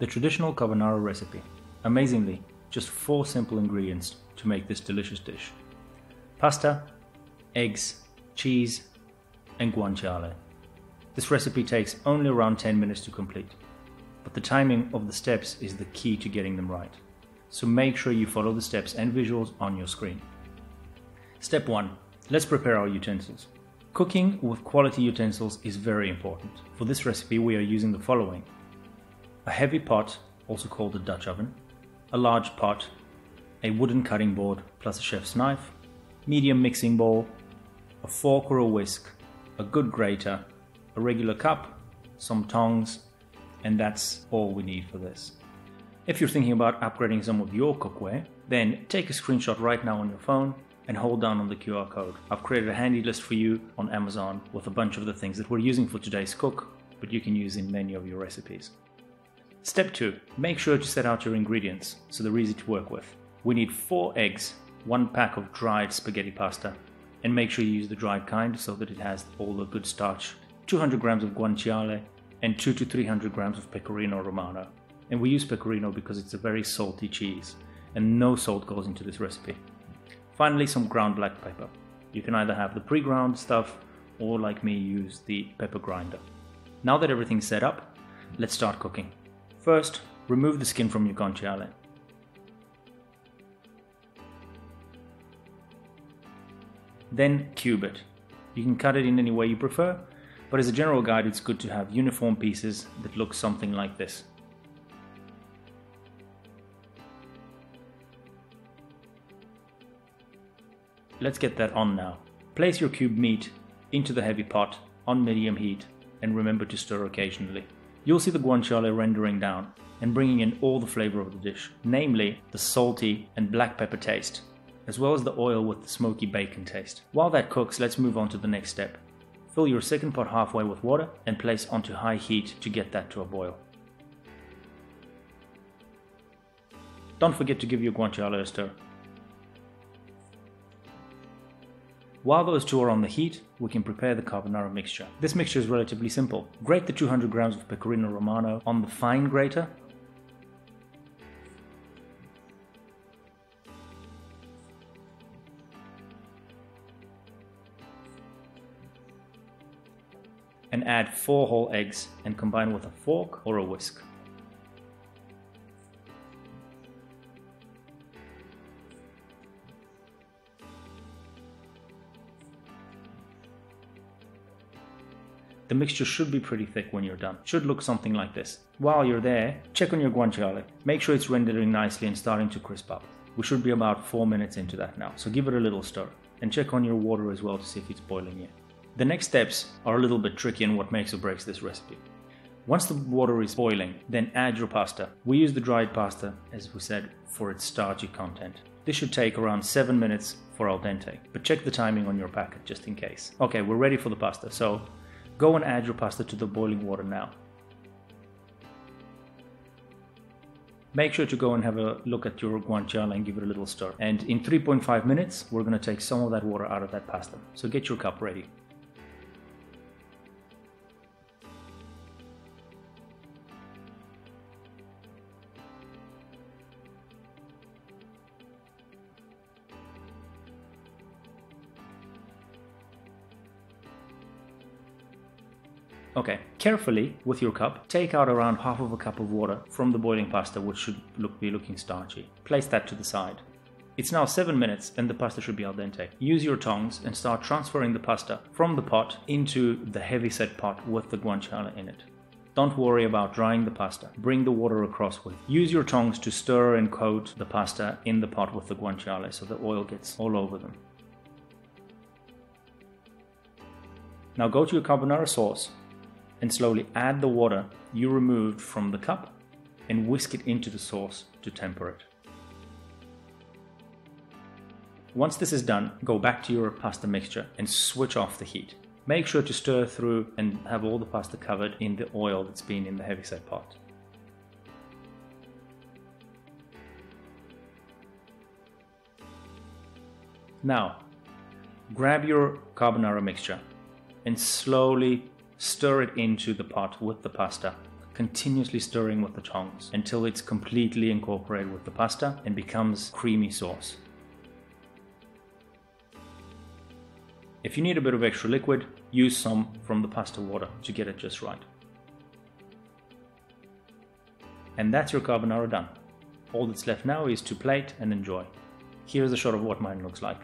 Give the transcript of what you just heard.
The traditional carbonara recipe. Amazingly, just four simple ingredients to make this delicious dish. Pasta, eggs, cheese, and guanciale. This recipe takes only around 10 minutes to complete, but the timing of the steps is the key to getting them right. So make sure you follow the steps and visuals on your screen. Step 1. Let's prepare our utensils. Cooking with quality utensils is very important. For this recipe we are using the following. A heavy pot, also called a Dutch oven, a large pot, a wooden cutting board plus a chef's knife, medium mixing bowl, a fork or a whisk, a good grater, a regular cup, some tongs, and that's all we need for this. If you're thinking about upgrading some of your cookware, then take a screenshot right now on your phone and hold down on the QR code. I've created a handy list for you on Amazon with a bunch of the things that we're using for today's cook, but you can use in many of your recipes. Step 2. Make sure to set out your ingredients so they're easy to work with. We need 4 eggs, 1 pack of dried spaghetti pasta, and make sure you use the dried kind so that it has all the good starch, 200 grams of guanciale, and 2 to 300 grams of pecorino romano. And we use pecorino because it's a very salty cheese, and no salt goes into this recipe. Finally, some ground black pepper. You can either have the pre-ground stuff or like me use the pepper grinder. Now that everything's set up, let's start cooking. First, remove the skin from your guanciale. Then cube it. You can cut it in any way you prefer, but as a general guide it's good to have uniform pieces that look something like this. Let's get that on now. Place your cube meat into the heavy pot on medium heat and remember to stir occasionally. You'll see the guanciale rendering down and bringing in all the flavor of the dish, namely the salty and black pepper taste, as well as the oil with the smoky bacon taste. While that cooks, let's move on to the next step. Fill your second pot halfway with water and place onto high heat to get that to a boil. Don't forget to give your guanciale a stir. While those two are on the heat, we can prepare the carbonara mixture. This mixture is relatively simple. Grate the 200 grams of pecorino romano on the fine grater. And add 4 whole eggs and combine with a fork or a whisk. The mixture should be pretty thick when you're done. Should look something like this. While you're there, check on your guanciale. Make sure it's rendering nicely and starting to crisp up. We should be about 4 minutes into that now, so give it a little stir. And check on your water as well to see if it's boiling yet. The next steps are a little bit tricky and what makes or breaks this recipe. Once the water is boiling, then add your pasta. We use the dried pasta, as we said, for its starchy content. This should take around 7 minutes for al dente, but check the timing on your packet just in case. Okay, we're ready for the pasta, so Go and add your pasta to the boiling water now. Make sure to go and have a look at your guanciale and give it a little stir. And in 3.5 minutes, we're going to take some of that water out of that pasta. So get your cup ready. Okay, carefully with your cup, take out around half of a cup of water from the boiling pasta which should look, be looking starchy. Place that to the side. It's now 7 minutes and the pasta should be al dente. Use your tongs and start transferring the pasta from the pot into the heavy set pot with the guanciale in it. Don't worry about drying the pasta. Bring the water across with. Use your tongs to stir and coat the pasta in the pot with the guanciale so the oil gets all over them. Now go to your carbonara sauce and slowly add the water you removed from the cup and whisk it into the sauce to temper it. Once this is done, go back to your pasta mixture and switch off the heat. Make sure to stir through and have all the pasta covered in the oil that's been in the heavyset pot. Now, grab your carbonara mixture and slowly stir it into the pot with the pasta continuously stirring with the tongs until it's completely incorporated with the pasta and becomes creamy sauce. If you need a bit of extra liquid, use some from the pasta water to get it just right. And that's your carbonara done. All that's left now is to plate and enjoy. Here's a shot of what mine looks like.